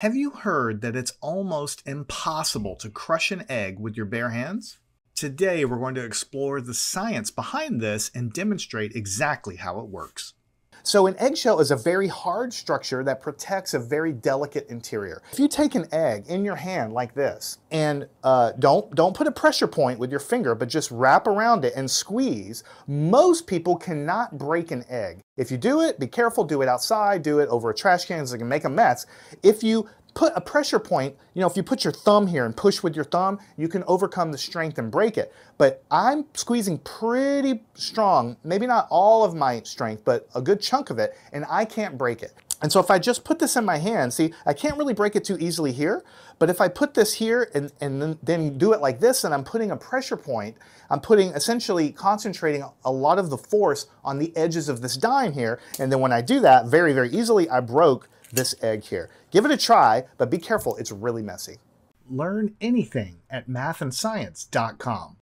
Have you heard that it's almost impossible to crush an egg with your bare hands? Today, we're going to explore the science behind this and demonstrate exactly how it works. So an eggshell is a very hard structure that protects a very delicate interior. If you take an egg in your hand like this and uh, don't, don't put a pressure point with your finger, but just wrap around it and squeeze, most people cannot break an egg. If you do it, be careful, do it outside, do it over a trash can so it can make a mess. If you put a pressure point, you know, if you put your thumb here and push with your thumb, you can overcome the strength and break it. But I'm squeezing pretty strong, maybe not all of my strength, but a good chunk of it, and I can't break it. And so if I just put this in my hand, see, I can't really break it too easily here, but if I put this here and, and then, then do it like this, and I'm putting a pressure point, I'm putting essentially concentrating a lot of the force on the edges of this dime here, and then when I do that very, very easily, I broke this egg here. Give it a try, but be careful, it's really messy. Learn anything at mathandscience.com.